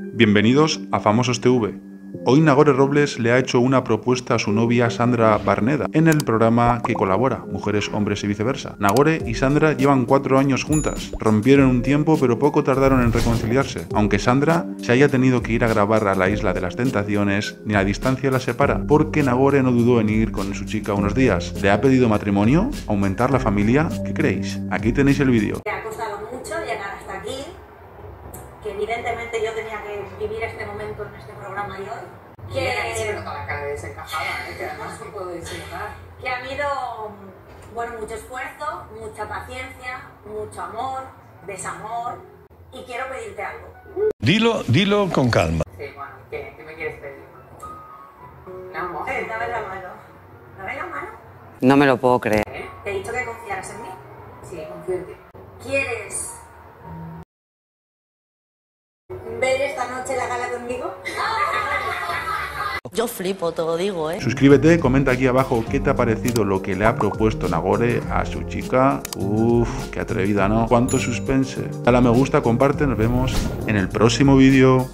Bienvenidos a Famosos TV. Hoy Nagore Robles le ha hecho una propuesta a su novia Sandra Barneda en el programa que colabora, Mujeres, Hombres y Viceversa. Nagore y Sandra llevan cuatro años juntas. Rompieron un tiempo pero poco tardaron en reconciliarse. Aunque Sandra se haya tenido que ir a grabar a la Isla de las Tentaciones, ni la distancia la separa, porque Nagore no dudó en ir con su chica unos días. ¿Le ha pedido matrimonio? ¿Aumentar la familia? ¿Qué creéis? Aquí tenéis el vídeo. Ha costado mucho llegar hasta aquí, que evidentemente yo tenía que vivir este momento en este programa y hoy. Que Que, nota la cara de desencajada, ¿eh? que además no puedo disimular. que ha habido bueno, mucho esfuerzo, mucha paciencia, mucho amor, desamor y quiero pedirte algo. Dilo, dilo con calma. Sí, bueno, ¿qué, ¿Qué me quieres pedir? Vamos. Eh, dame la mano. Dame la mano. No me lo puedo creer. ¿Eh? Te he dicho que confiaras en mí. Sí, confío en ti. ¿Quieres ver esta noche la gala conmigo? Yo flipo, te lo digo, ¿eh? Suscríbete, comenta aquí abajo qué te ha parecido lo que le ha propuesto Nagore a su chica. Uff, qué atrevida, ¿no? Cuánto suspense. Dale a me gusta, comparte, nos vemos en el próximo vídeo.